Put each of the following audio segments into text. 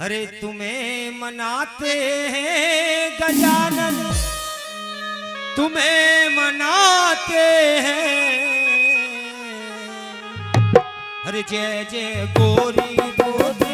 अरे तुम्हें मनाते हैं गजानन। तुम्हें मनाते हैं। अरे जय जय गोरी गोरी।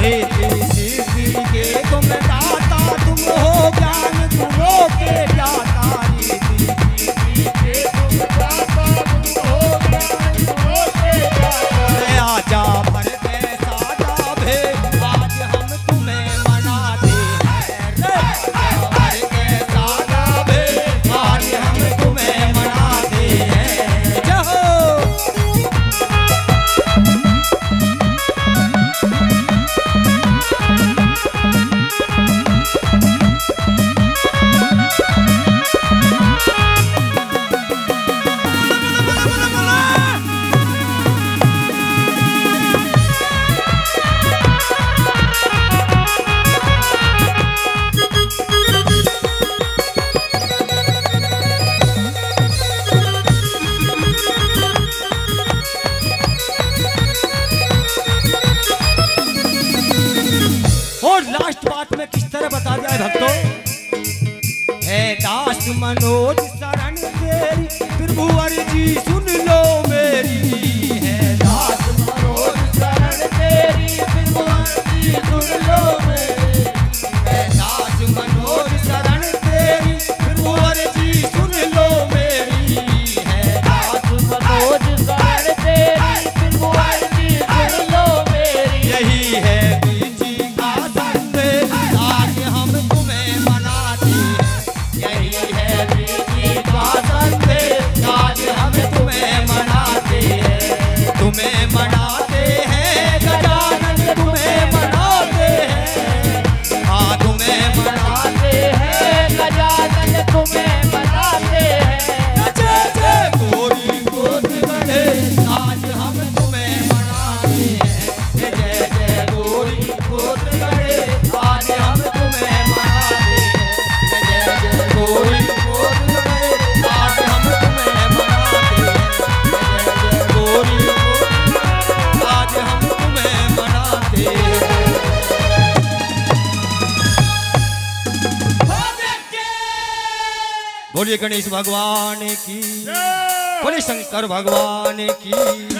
Hey. लास्ट पार्ट में किस तरह बता दिया है भक्तों? है दास मनोज शरण तेरी प्रभु जी सुन लो मेरी। बोलिए गणेश भगवान की। बोलिए शंकर भगवान की।